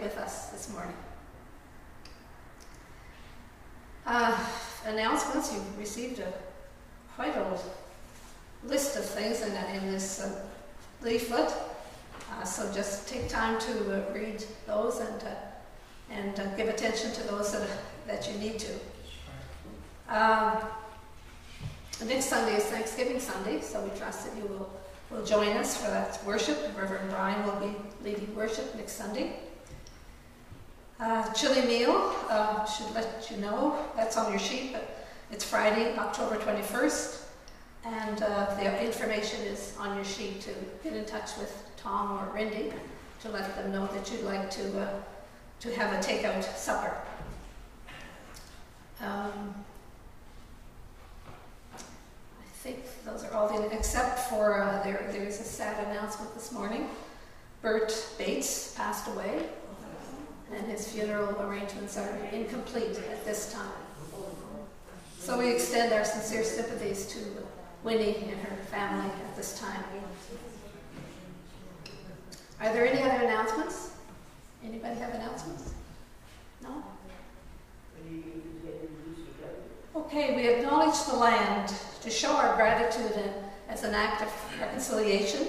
uh, with us this morning. Uh, announcements. You've received a quite a list of things in, in this uh, leaflet. Uh, so just take time to uh, read those and and give attention to those that that you need to. Um, next Sunday is Thanksgiving Sunday, so we trust that you will, will join us for that worship. Reverend Brian will be leading worship next Sunday. Uh, chili meal, uh, should let you know, that's on your sheet, but it's Friday, October 21st, and uh, the information is on your sheet to get in touch with Tom or Rindy to let them know that you'd like to, uh, to have a takeout supper. Um, I think those are all the, except for uh, there, there's a sad announcement this morning. Bert Bates passed away. And his funeral arrangements are incomplete at this time. So we extend our sincere sympathies to Winnie and her family at this time. Are there any other announcements? Anybody have announcements? No? Okay, we acknowledge the land to show our gratitude as an act of reconciliation.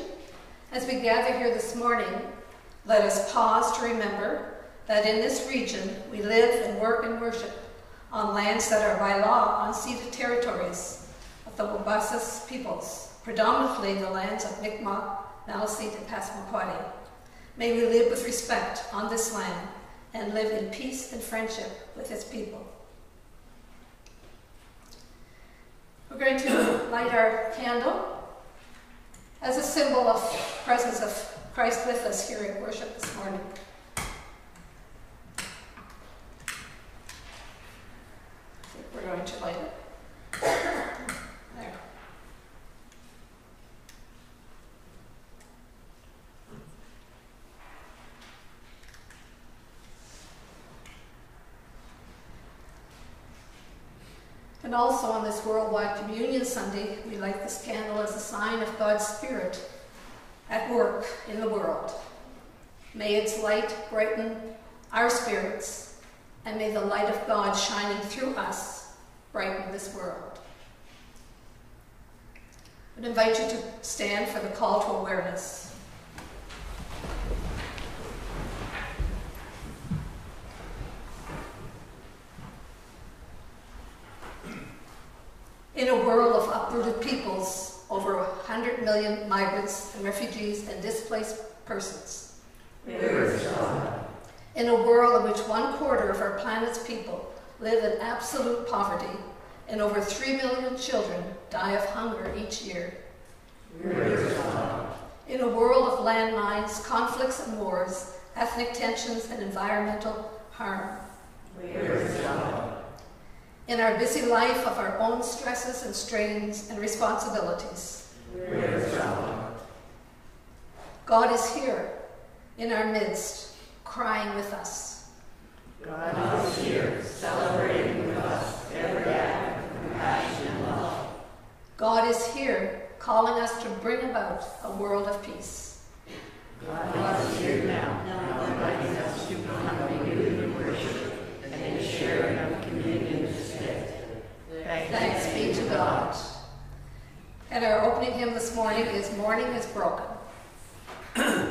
As we gather here this morning, let us pause to remember that in this region we live and work and worship on lands that are by law unceded territories of the Wabanaki peoples, predominantly the lands of Mi'kmaq, Maliseet, and Passamaquoddy. May we live with respect on this land and live in peace and friendship with its people. We're going to light our candle as a symbol of presence of Christ with us here at worship this morning. I think we're going to light it. There. And also on this Worldwide Communion Sunday, we light this candle as a sign of God's Spirit at work in the world. May its light brighten our spirits, and may the light of God shining through us brighten this world. I would invite you to stand for the call to awareness. In a world of uprooted peoples, over 100 million migrants and refugees and displaced persons. In a world in which one quarter of our planet's people live in absolute poverty and over 3 million children die of hunger each year. In a world of landmines, conflicts and wars, ethnic tensions and environmental harm in our busy life of our own stresses and strains and responsibilities. God is here in our midst, crying with us. God is here, celebrating with us every act of compassion and love. God is here, calling us to bring about a world of peace. God is here now, now inviting us to come in worship and in sharing of communion this day. Thanks be to God. And our opening hymn this morning is Morning is Broken.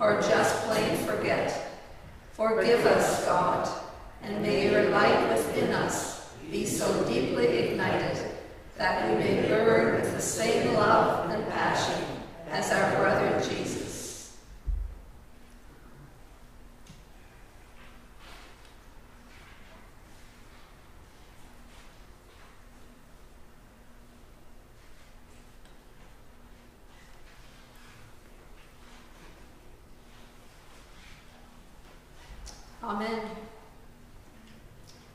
or just plain forget. Forgive us, God, and may your light within us be so deeply ignited that we may burn with the same love and passion as our brother Jesus. Amen.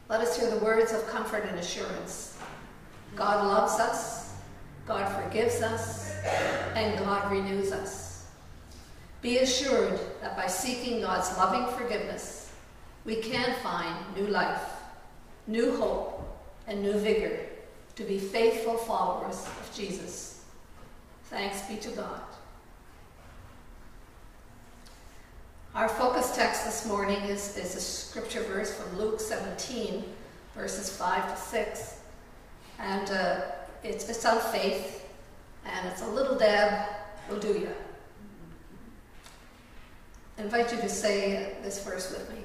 Let us hear the words of comfort and assurance. God loves us, God forgives us, and God renews us. Be assured that by seeking God's loving forgiveness, we can find new life, new hope, and new vigor to be faithful followers of Jesus. Thanks be to God. Our focus text this morning is, is a scripture verse from Luke 17, verses 5 to 6. And uh, it's, it's on faith, and it's a little dab will do you. I invite you to say this verse with me.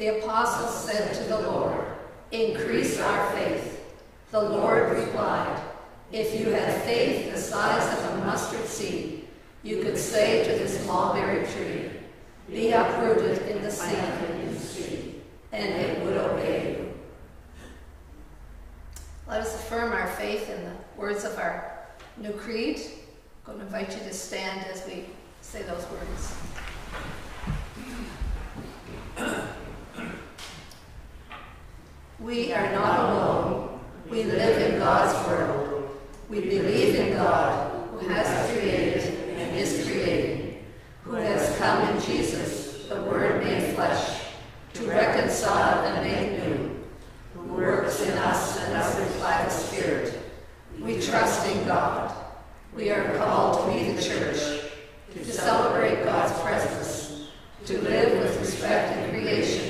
The apostles said to the Lord, Increase our faith. The Lord replied, If you had faith the size of a mustard seed, you could say to this mulberry tree, Be uprooted in the sea, and it would obey you. Let us affirm our faith in the words of our new creed. I'm going to invite you to stand as we say those words. We are not alone. We live in God's world. We believe in God who has created and is creating, who has come in Jesus, the Word made flesh, to reconcile and make new, who works in us and others by the Spirit. We trust in God. We are called to be the church, to celebrate God's presence, to live with respect in creation,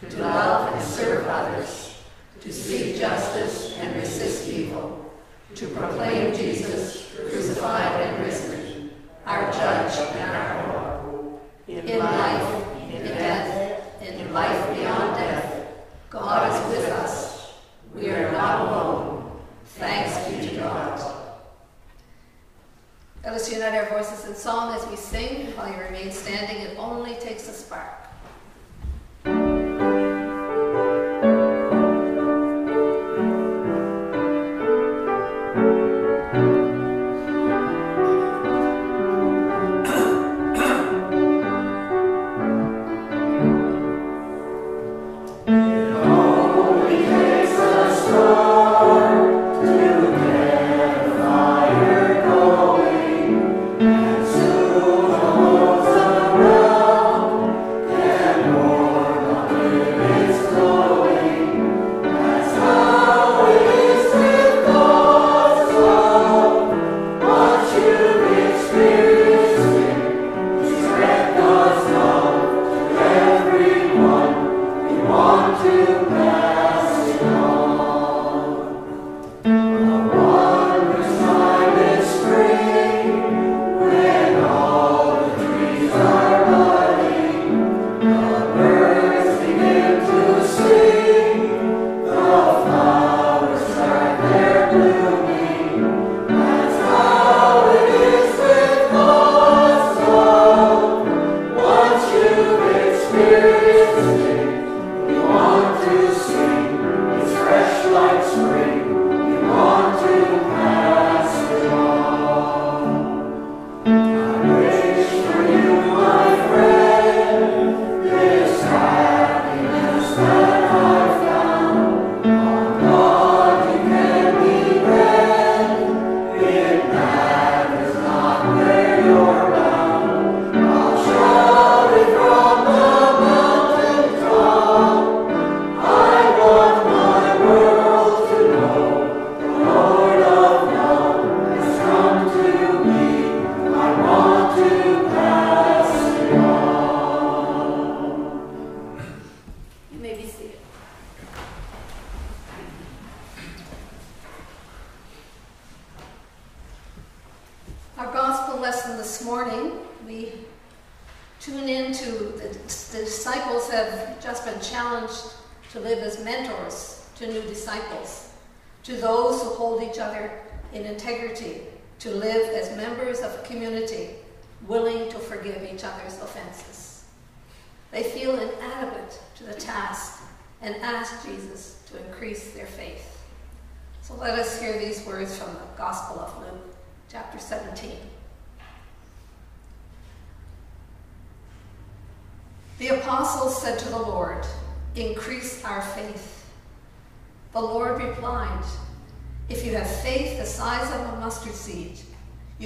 to love and serve others, to seek justice and resist evil, to proclaim Jesus crucified and risen, our judge and our Lord. In life, in death, in life beyond death, God is with us. We are not alone. Thanks be to God. Let us unite our voices in song as we sing. While you remain standing, it only takes a spark.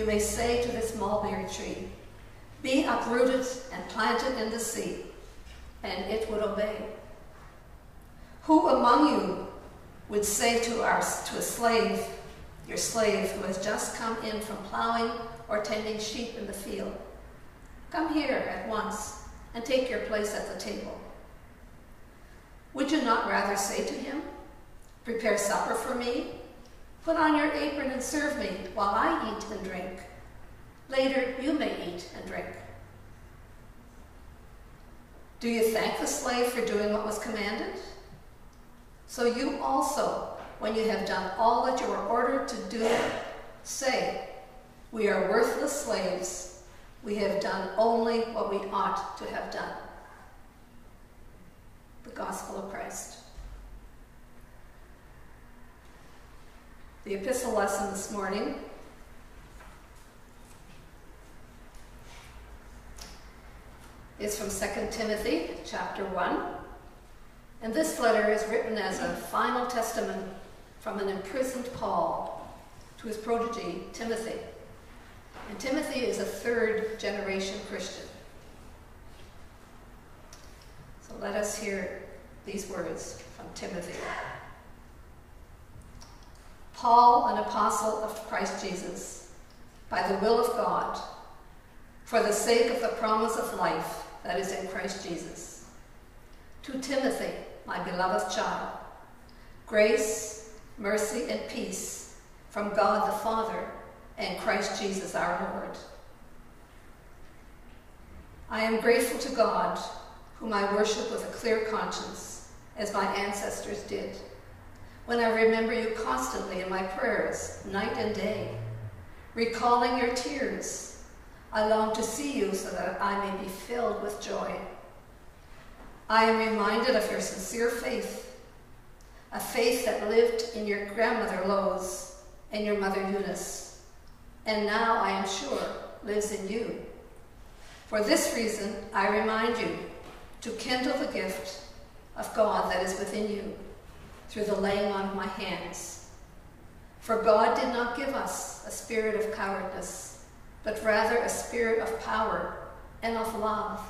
You may say to this mulberry tree, Be uprooted and planted in the sea, and it would obey. Who among you would say to, our, to a slave, your slave who has just come in from plowing or tending sheep in the field, Come here at once and take your place at the table. Would you not rather say to him, Prepare supper for me, put on your apron and serve me while I eat and drink? Later you may eat and drink. Do you thank the slave for doing what was commanded? So you also, when you have done all that you were ordered to do, say, We are worthless slaves we have done only what we ought to have done. The Gospel of Christ. The epistle lesson this morning is from 2 Timothy chapter 1. And this letter is written as a final testament from an imprisoned Paul to his protege, Timothy. And Timothy is a third generation Christian. So let us hear these words from Timothy. Paul, an apostle of Christ Jesus, by the will of God, for the sake of the promise of life that is in Christ Jesus. To Timothy, my beloved child, grace, mercy, and peace from God the Father and Christ Jesus our Lord. I am grateful to God, whom I worship with a clear conscience, as my ancestors did, when I remember you constantly in my prayers, night and day, recalling your tears. I long to see you so that I may be filled with joy. I am reminded of your sincere faith, a faith that lived in your grandmother Lois and your mother Eunice and now I am sure lives in you. For this reason, I remind you to kindle the gift of God that is within you through the laying on of my hands. For God did not give us a spirit of cowardice, but rather a spirit of power and of love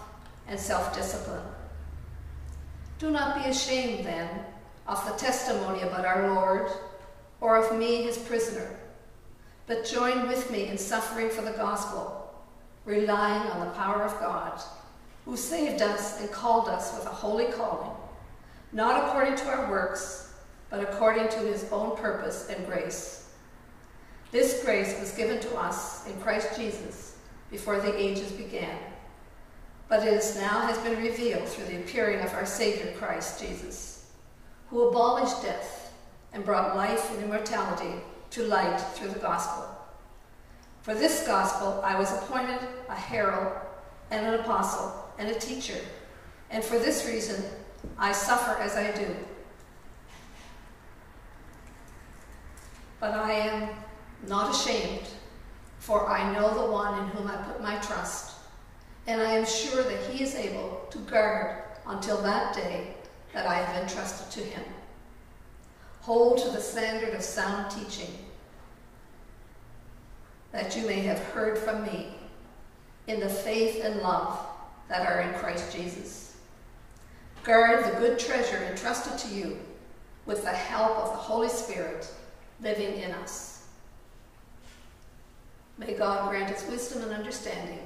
and self-discipline. Do not be ashamed, then, of the testimony about our Lord or of me, his prisoner but join with me in suffering for the gospel, relying on the power of God, who saved us and called us with a holy calling, not according to our works, but according to his own purpose and grace. This grace was given to us in Christ Jesus before the ages began, but it is now has been revealed through the appearing of our Savior Christ Jesus, who abolished death and brought life and immortality to light through the gospel. For this gospel I was appointed a herald and an apostle and a teacher, and for this reason I suffer as I do. But I am not ashamed, for I know the one in whom I put my trust, and I am sure that he is able to guard until that day that I have entrusted to him. Hold to the standard of sound teaching, that you may have heard from me in the faith and love that are in Christ Jesus. Guard the good treasure entrusted to you with the help of the Holy Spirit living in us. May God grant us wisdom and understanding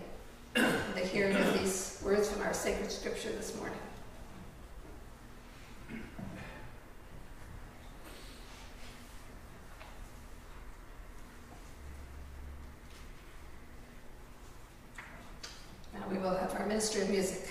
in the hearing of these words from our sacred scripture this morning. Now we will have our Ministry of Music.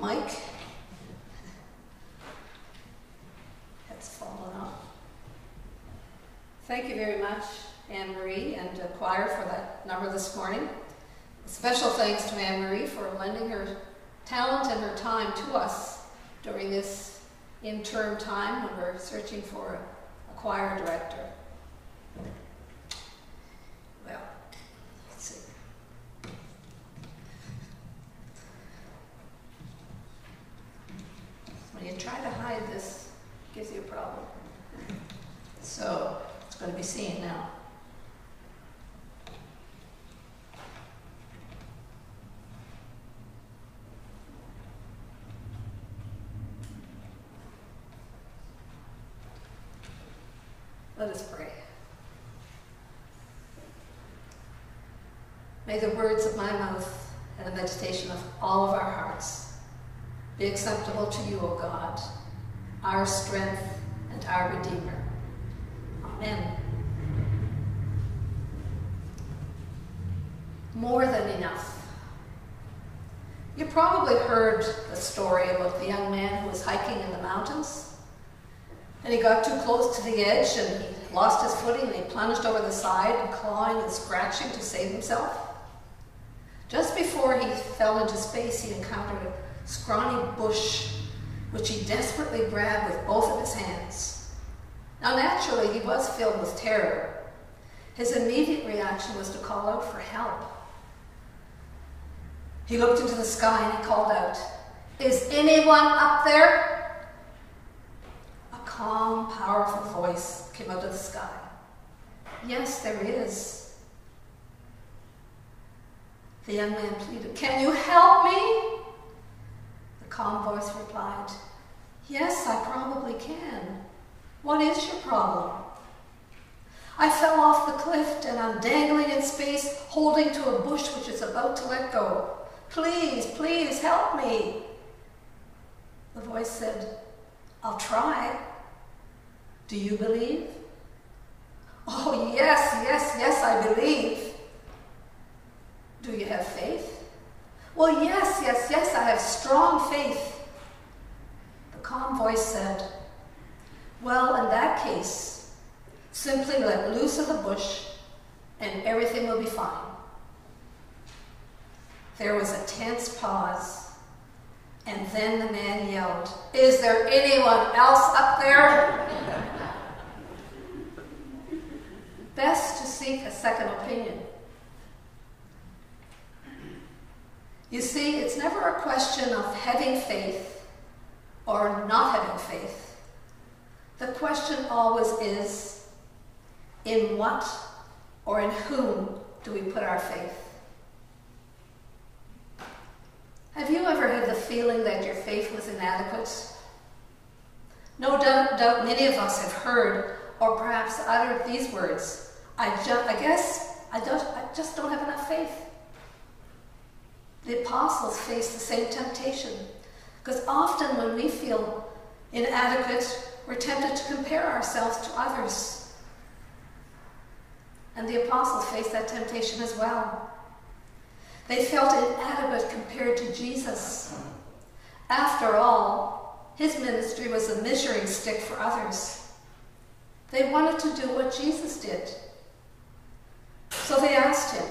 Mic. It's fallen off. Thank you very much, Anne Marie and the choir, for that number this morning. Special thanks to Anne Marie for lending her talent and her time to us during this interim time when we're searching for a choir director. Well, let's see. When you try to hide this, it gives you a problem. So it's going to be seen now. Let us pray. May the words of my mouth and the meditation of all of our hearts be acceptable to you, O God, our strength and our Redeemer. Amen. More than enough. You probably heard the story about the young man who was hiking in the mountains and he got too close to the edge and he lost his footing and he plunged over the side, clawing and scratching to save himself. Before he fell into space, he encountered a scrawny bush which he desperately grabbed with both of his hands. Now, naturally, he was filled with terror. His immediate reaction was to call out for help. He looked into the sky and he called out, Is anyone up there? A calm, powerful voice came out of the sky. Yes, there is. The young man pleaded, Can you help me? The calm voice replied, Yes, I probably can. What is your problem? I fell off the cliff and I'm dangling in space, holding to a bush which is about to let go. Please, please help me. The voice said, I'll try. Do you believe? Oh, yes, yes, yes, I believe. Do you have faith? Well, yes, yes, yes, I have strong faith. The calm voice said, Well, in that case, simply let loose of the bush and everything will be fine. There was a tense pause, and then the man yelled, Is there anyone else up there? Best to seek a second opinion. You see, it's never a question of having faith or not having faith. The question always is in what or in whom do we put our faith? Have you ever had the feeling that your faith was inadequate? No doubt, doubt many of us have heard or perhaps uttered these words I, ju- I guess I, don't, I just don't have enough faith. The apostles faced the same temptation because often when we feel inadequate, we're tempted to compare ourselves to others. And the apostles faced that temptation as well. They felt inadequate compared to Jesus. After all, his ministry was a measuring stick for others. They wanted to do what Jesus did. So they asked him,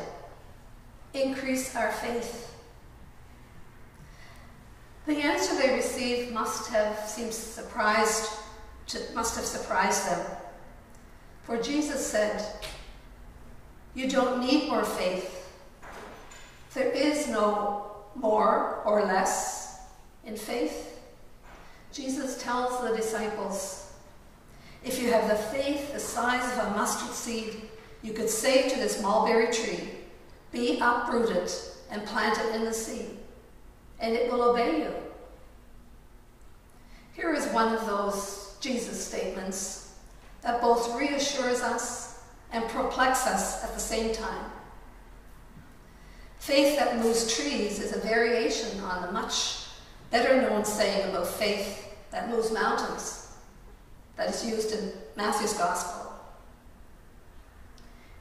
increase our faith. The answer they received must have seemed surprised to, must have surprised them. For Jesus said, You don't need more faith. There is no more or less in faith. Jesus tells the disciples, If you have the faith the size of a mustard seed, you could say to this mulberry tree, Be uprooted and planted in the sea and it will obey you. Here is one of those Jesus statements that both reassures us and perplexes us at the same time. Faith that moves trees is a variation on the much better known saying about faith that moves mountains that is used in Matthew's Gospel.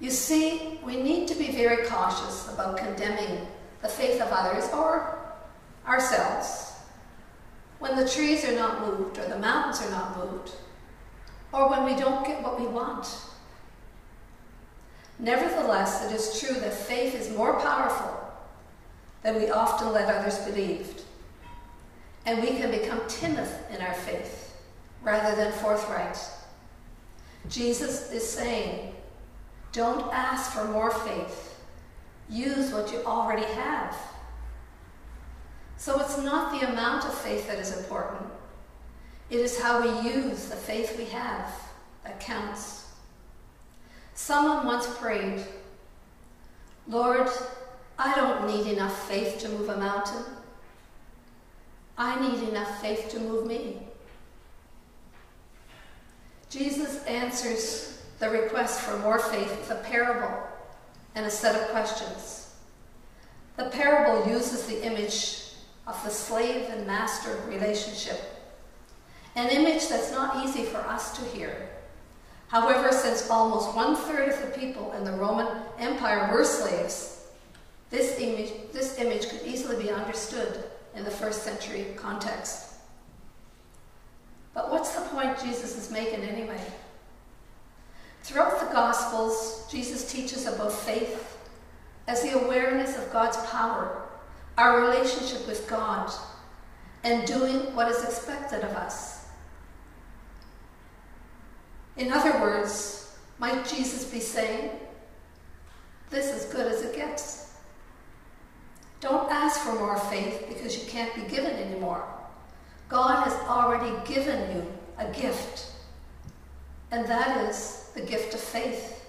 You see, we need to be very cautious about condemning the faith of others or ourselves when the trees are not moved or the mountains are not moved or when we don't get what we want. Nevertheless, it is true that faith is more powerful than we often let others believe. And we can become timid in our faith rather than forthright. Jesus is saying, don't ask for more faith. Use what you already have. So it's not the amount of faith that is important. It is how we use the faith we have that counts. Someone once prayed, Lord, I don't need enough faith to move a mountain. I need enough faith to move me. Jesus answers the request for more faith with a parable and a set of questions. The parable uses the image of the slave and master relationship, an image that's not easy for us to hear. However, since almost one third of the people in the Roman Empire were slaves, this image, this image could easily be understood in the first century context. But what's the point Jesus is making anyway? Throughout the Gospels, Jesus teaches about faith as the awareness of God's power, our relationship with God, and doing what is expected of us. In other words, might Jesus be saying, This is good as it gets? Don't ask for more faith because you can't be given any more. God has already given you a gift, and that is the gift of faith.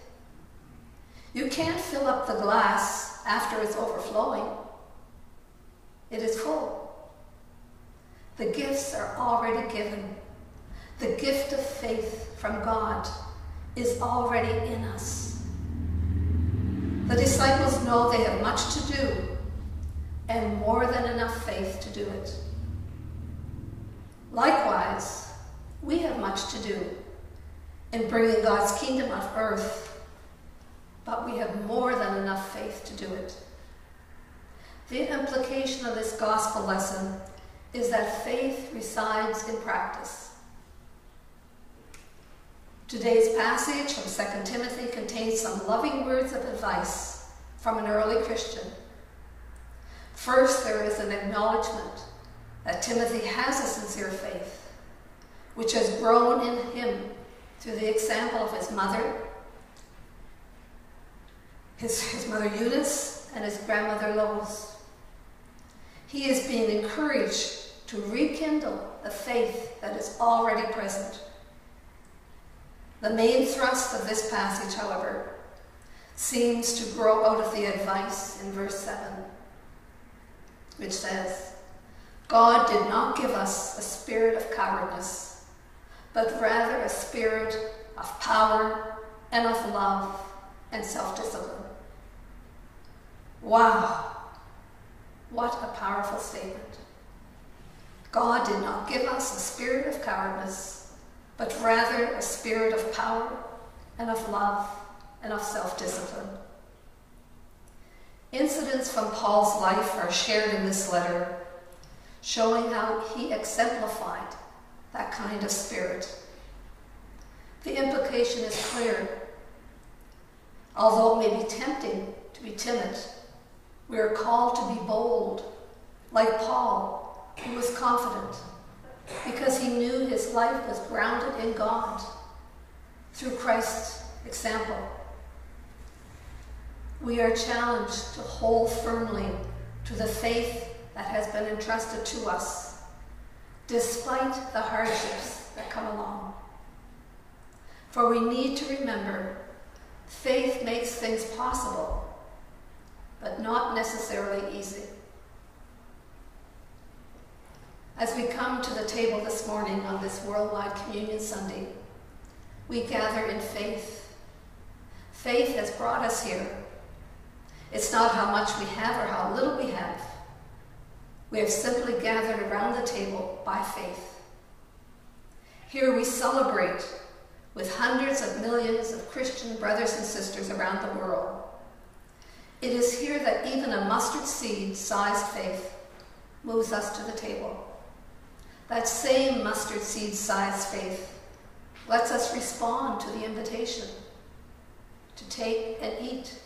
You can't fill up the glass after it's overflowing, it is full. The gifts are already given. The gift of faith from God is already in us. The disciples know they have much to do and more than enough faith to do it. Likewise, we have much to do in bringing God's kingdom on earth, but we have more than enough faith to do it. The implication of this gospel lesson is that faith resides in practice. Today's passage from 2 Timothy contains some loving words of advice from an early Christian. First, there is an acknowledgement that Timothy has a sincere faith, which has grown in him through the example of his mother, his, his mother Eunice, and his grandmother Lois. He is being encouraged to rekindle the faith that is already present. The main thrust of this passage, however, seems to grow out of the advice in verse 7, which says, God did not give us a spirit of cowardice, but rather a spirit of power and of love and self discipline. Wow! What a powerful statement. God did not give us a spirit of cowardice, but rather a spirit of power and of love and of self discipline. Incidents from Paul's life are shared in this letter showing how he exemplified that kind of spirit. The implication is clear. Although it may be tempting to be timid, we are called to be bold, like Paul, who was confident, because he knew his life was grounded in God through Christ's example. We are challenged to hold firmly to the faith that has been entrusted to us, despite the hardships that come along. For we need to remember faith makes things possible, but not necessarily easy. As we come to the table this morning on this Worldwide Communion Sunday, we gather in faith. Faith has brought us here. It's not how much we have or how little we have. We have simply gathered around the table by faith. Here we celebrate with hundreds of millions of Christian brothers and sisters around the world. It is here that even a mustard seed sized faith moves us to the table. That same mustard seed sized faith lets us respond to the invitation to take and eat,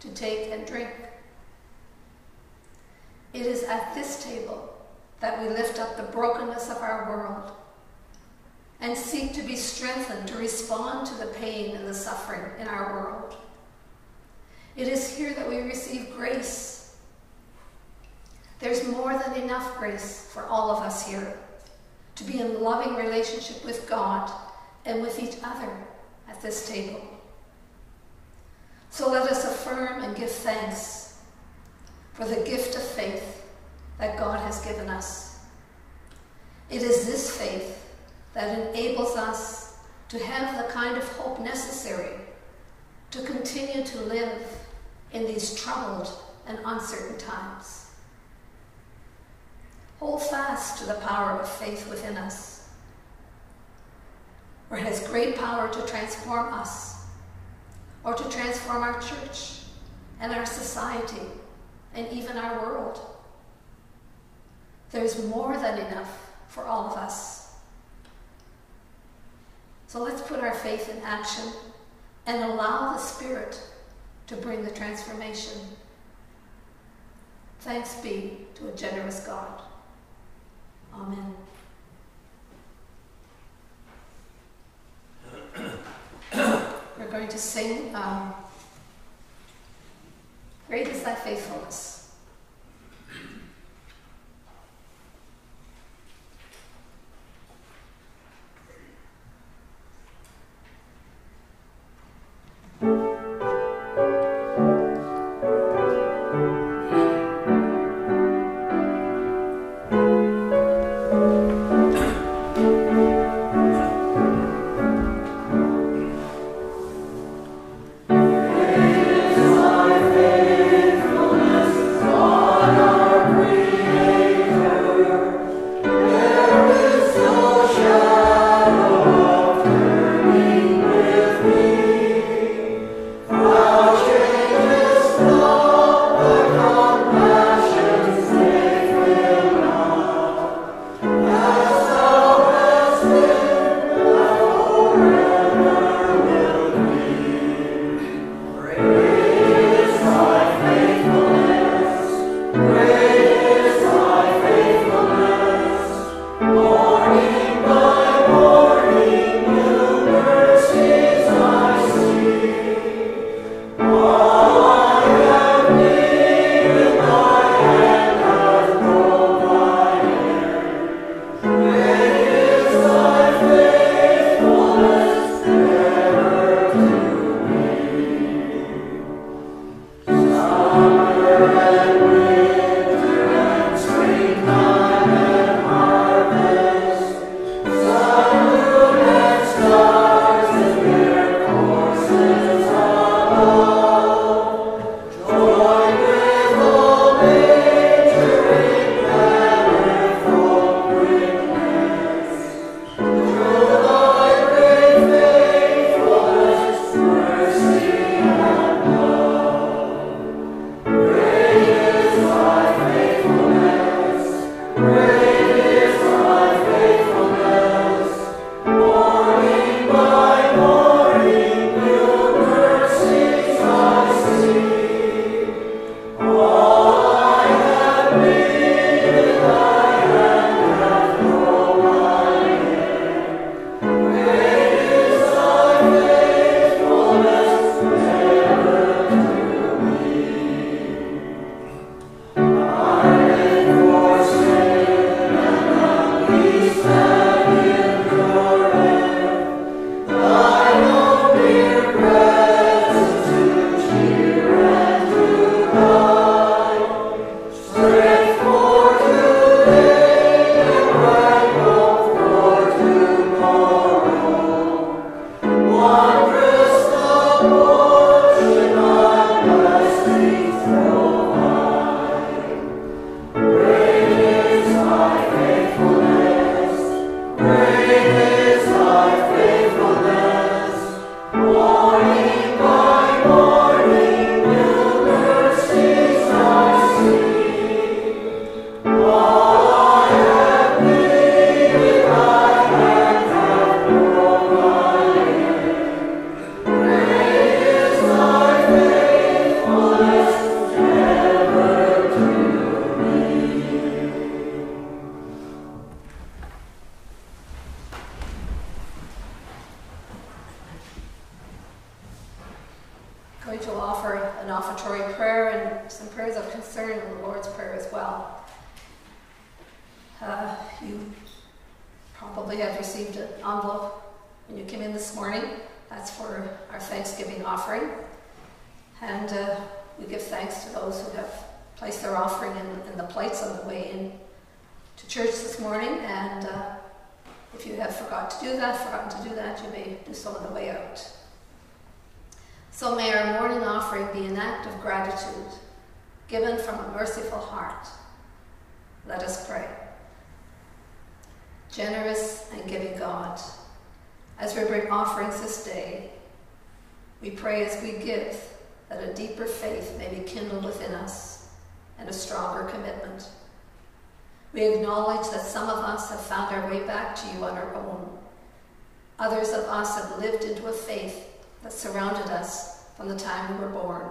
to take and drink. It is at this table that we lift up the brokenness of our world and seek to be strengthened to respond to the pain and the suffering in our world. It is here that we receive grace. There's more than enough grace for all of us here to be in loving relationship with God and with each other at this table. So let us affirm and give thanks for the gift of faith that God has given us. It is this faith that enables us to have the kind of hope necessary to continue to live in these troubled and uncertain times. Hold fast to the power of faith within us, for it has great power to transform us or to transform our church and our society and even our world. There's more than enough for all of us. So let's put our faith in action and allow the Spirit to bring the transformation. Thanks be to a generous God. Amen. We're going to sing um, Great is Thy Faithfulness. have found our way back to you on our own. Others of us have lived into a faith that surrounded us from the time we were born,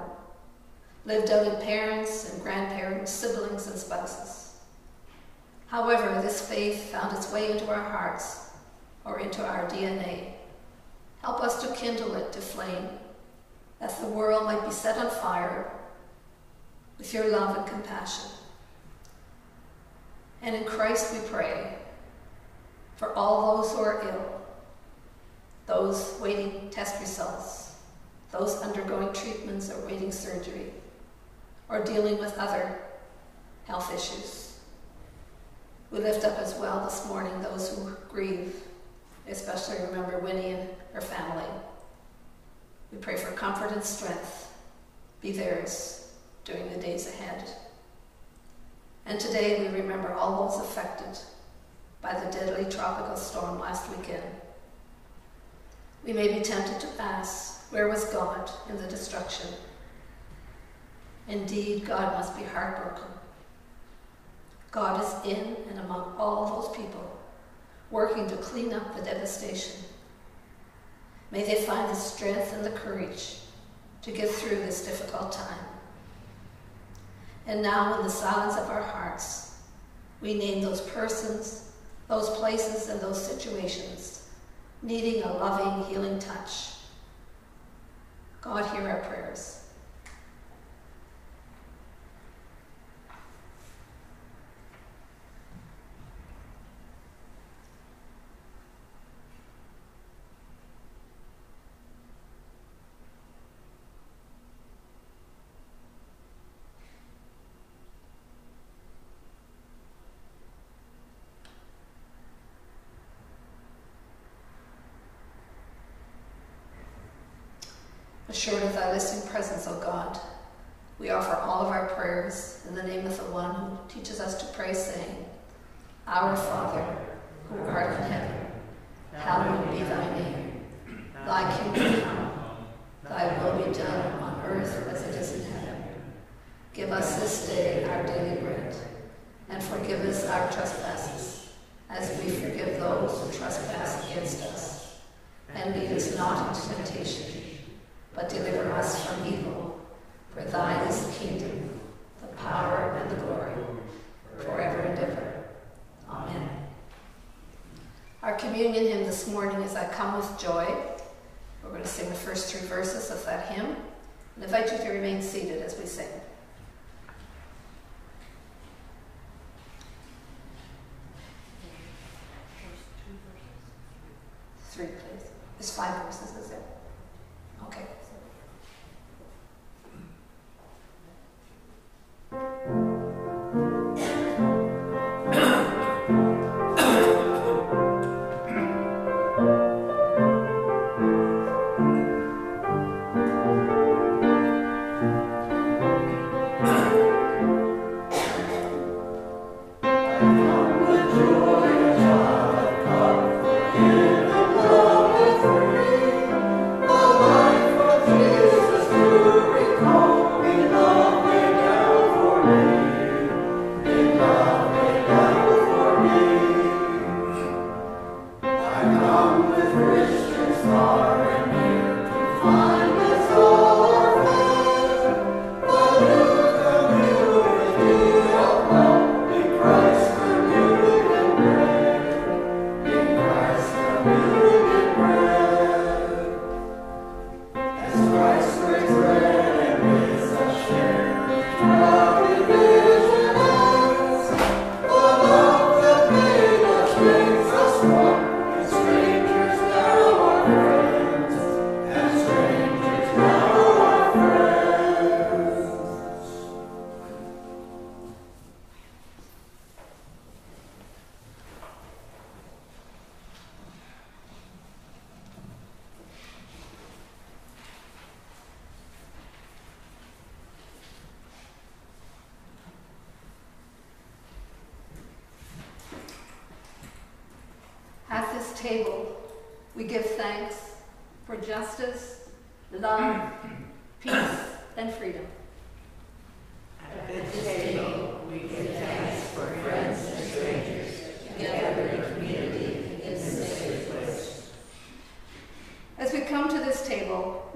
lived out in parents and grandparents, siblings and spouses. However, this faith found its way into our hearts or into our DNA. Help us to kindle it to flame, that the world might be set on fire with your love and compassion. And in Christ we pray for all those who are ill, those waiting test results, those undergoing treatments or waiting surgery, or dealing with other health issues. We lift up as well this morning those who grieve, especially remember Winnie and her family. We pray for comfort and strength be theirs during the days ahead. And today we remember all those affected by the deadly tropical storm last weekend. We may be tempted to ask, where was God in the destruction? Indeed, God must be heartbroken. God is in and among all those people, working to clean up the devastation. May they find the strength and the courage to get through this difficult time. And now, in the silence of our hearts, we name those persons, those places, and those situations needing a loving, healing touch. God, hear our prayers. Assured of thy listening presence, O God, we offer all of our prayers in the name of the one who teaches us to pray, saying, Our Father, who art in heaven, hallowed be thy name. Thy kingdom come, thy will be done on earth as it is in heaven. Give us this day our daily bread, and forgive us our trespasses, as we forgive those who trespass against us. And lead us not into temptation but deliver us from evil. For thine is the kingdom, the power, and the glory, forever and ever. Amen. Our communion hymn this morning is I Come with Joy. We're going to sing the first three verses of that hymn and invite you to remain seated as we sing. Three, please. There's five verses, is there?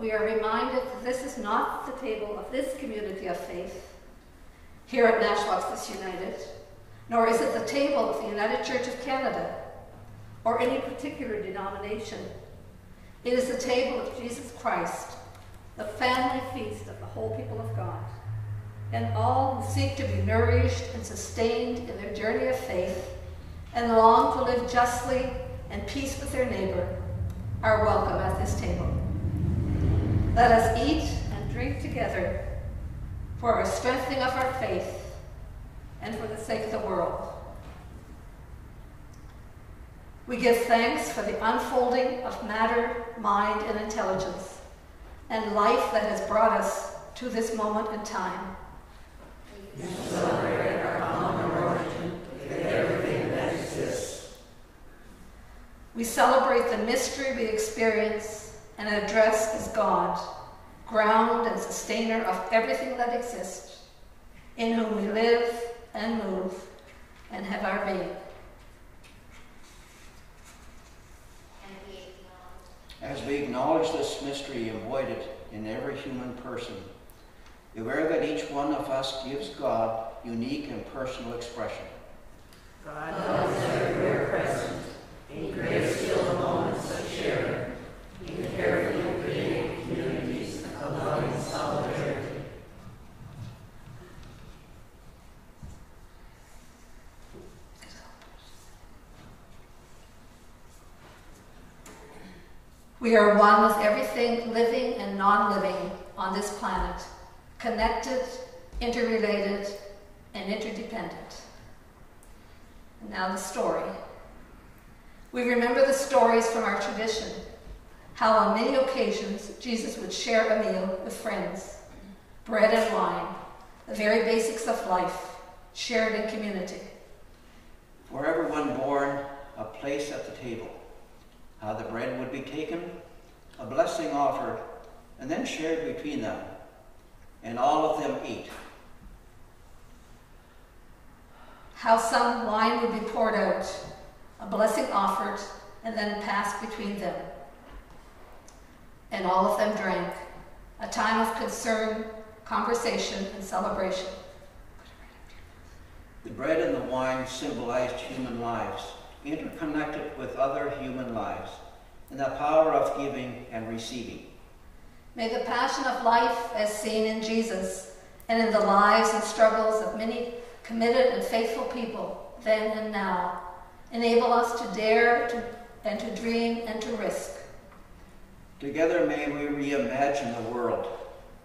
We are reminded that this is not the table of this community of faith here at Nashwaaksis United, nor is it the table of the United Church of Canada or any particular denomination. It is the table of Jesus Christ, the family feast of the whole people of God, and all who seek to be nourished and sustained in their journey of faith and long to live justly and peace with their neighbor are welcome at this table. Let us eat and drink together for a strengthening of our faith and for the sake of the world. We give thanks for the unfolding of matter, mind, and intelligence, and life that has brought us to this moment in time. We celebrate our common origin with everything that exists. We celebrate the mystery we experience and address as God, ground and sustainer of everything that exists, in whom we live and move and have our being. As we acknowledge this mystery embodied in every human person, beware that each one of us gives God unique and personal expression. God is everywhere present, in great still moments of sharing, We are one with everything living and non living on this planet, connected, interrelated, and interdependent. And now the story. We remember the stories from our tradition, how on many occasions Jesus would share a meal with friends, bread and wine, the very basics of life, shared in community. For everyone born, a place at the table how the bread would be taken, a blessing offered, and then shared between them, and all of them eat. How some wine would be poured out, a blessing offered, and then passed between them. And all of them drank, a time of concern, conversation, and celebration. The bread and the wine symbolized human lives interconnected with other human lives in the power of giving and receiving. May the passion of life, as seen in Jesus and in the lives and struggles of many committed and faithful people, then and now, enable us to dare to, and to dream and to risk. Together may we reimagine the world.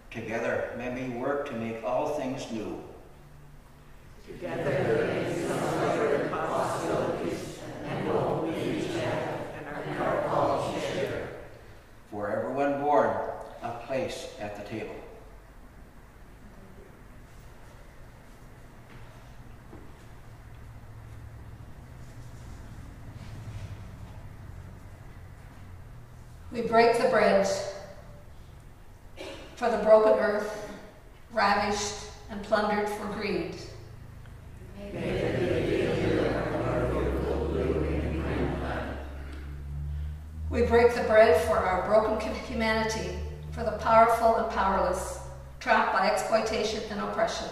Together may we work to make all things new. Together may we celebrate possibilities For everyone born, a place at the table. We break the bread for the broken earth, ravished and plundered for greed. We break the bread for our broken humanity, for the powerful and powerless, trapped by exploitation and oppression.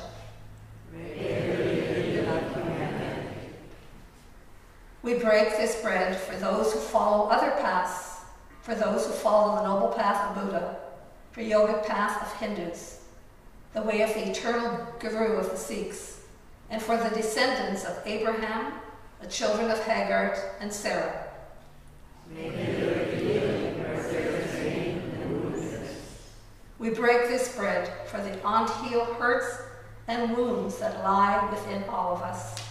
We break this bread for those who follow other paths, for those who follow the noble path of Buddha, for yogic path of Hindus, the way of the eternal guru of the Sikhs, and for the descendants of Abraham, the children of Hagar and Sarah. We break this bread for the unhealed hurts and wounds that lie within all of us.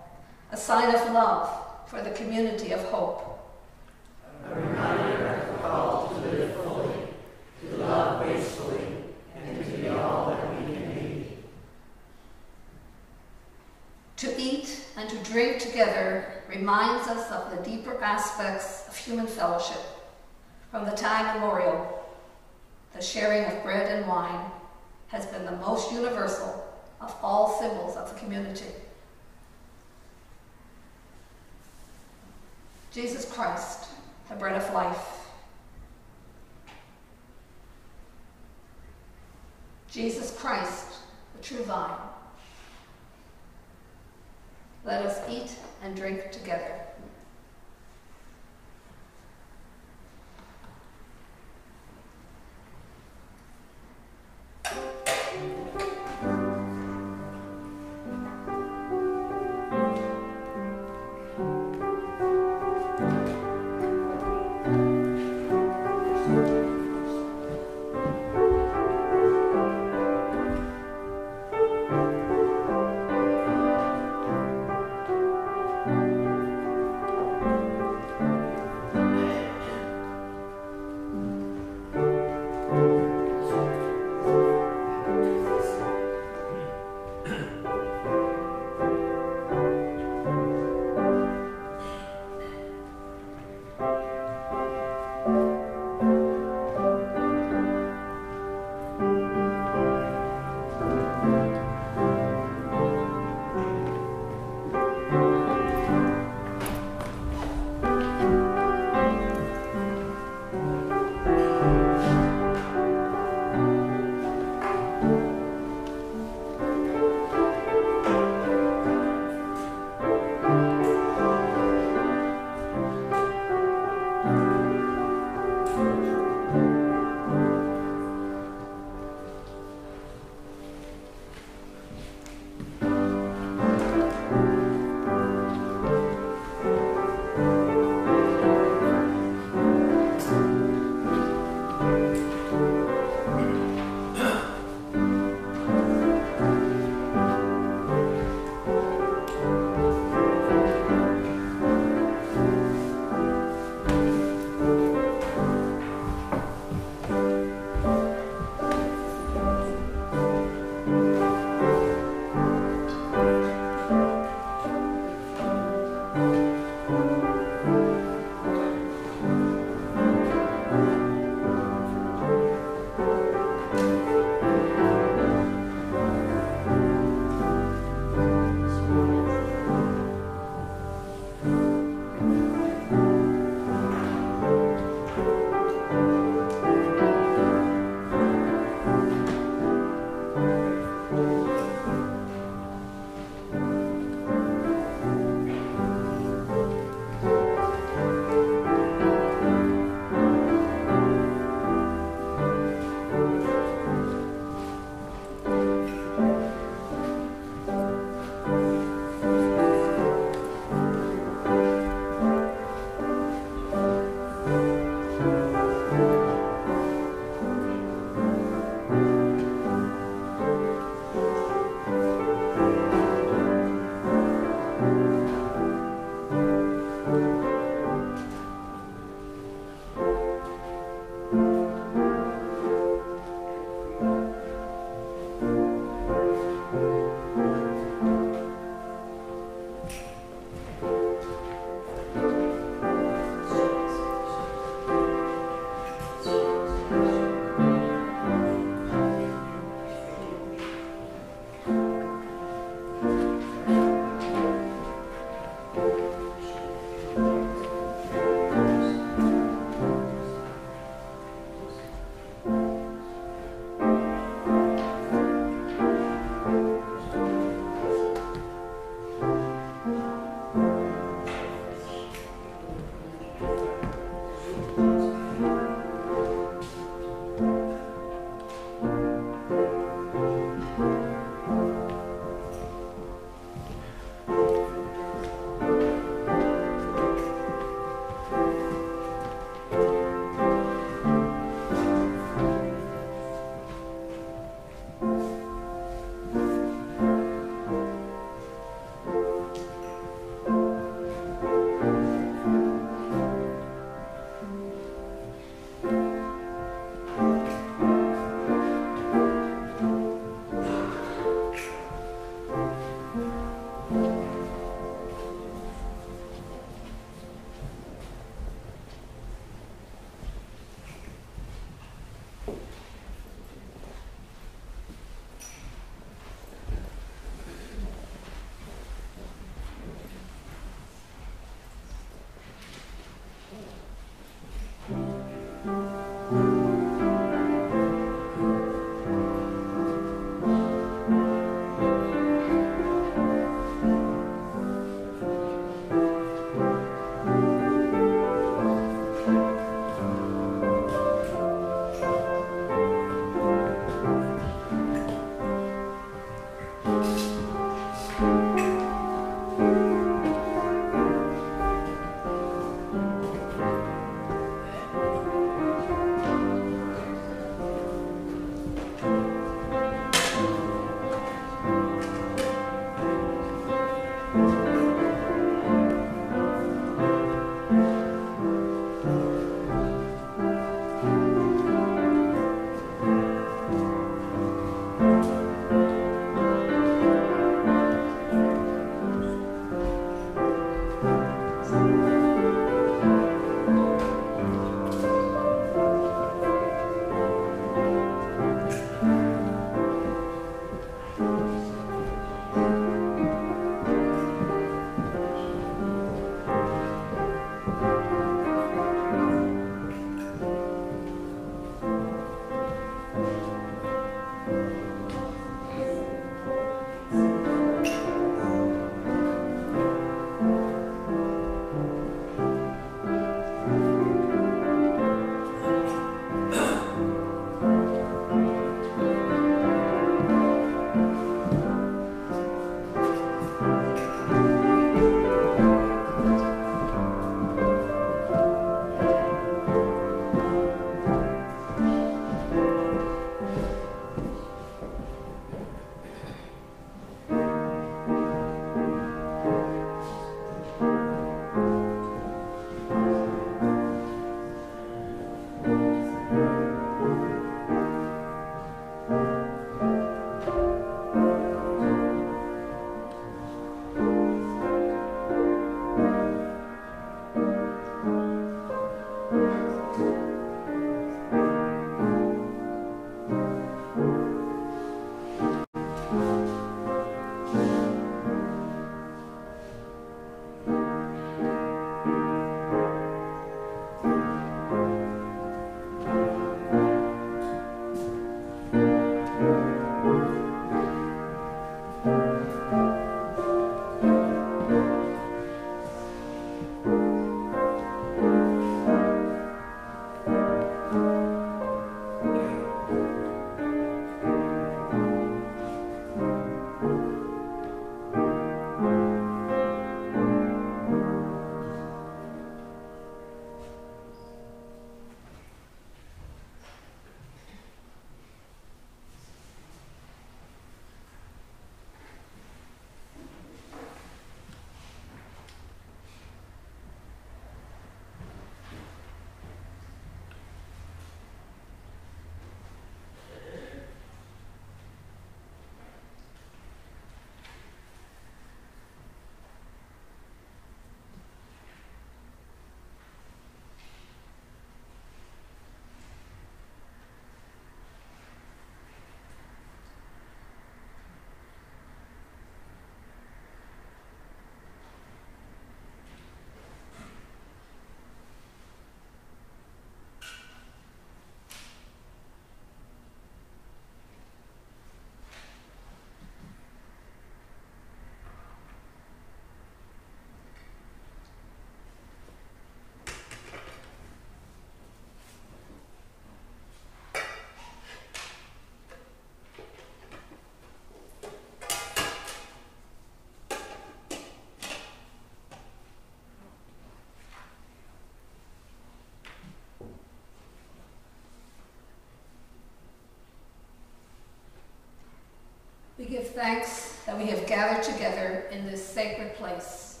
Thanks that we have gathered together in this sacred place.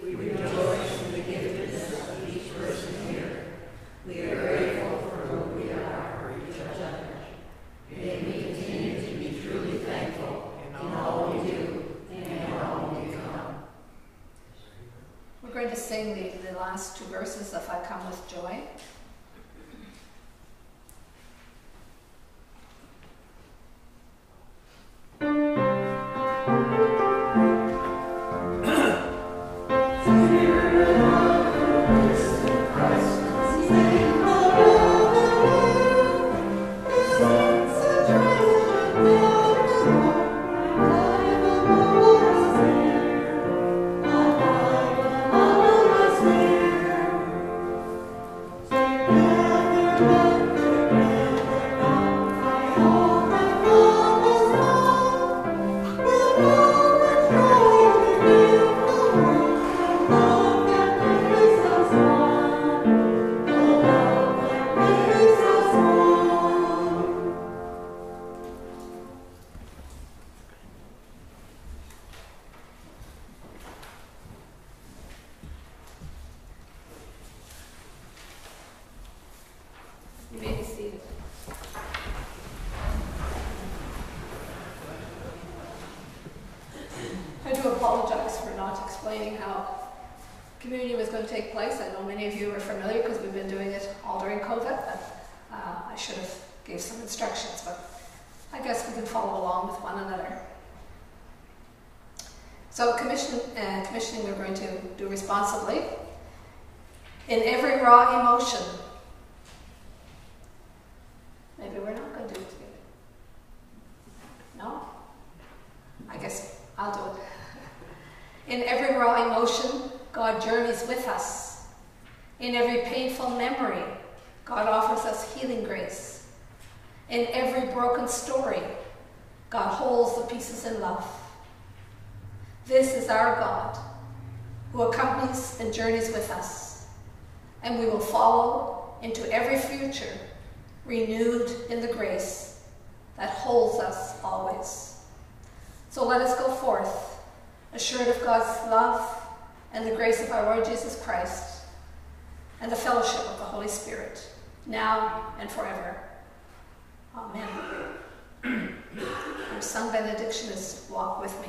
We rejoice in the giftedness of each person here. We are grateful for who we are for each other. May we continue to be truly thankful in all we do and in all we become. We're going to sing the, the last two verses of I Come with Joy. is with us, and we will follow into every future renewed in the grace that holds us always. So let us go forth, assured of God's love and the grace of our Lord Jesus Christ and the fellowship of the Holy Spirit, now and forever. Amen. our sung benediction is walk with me.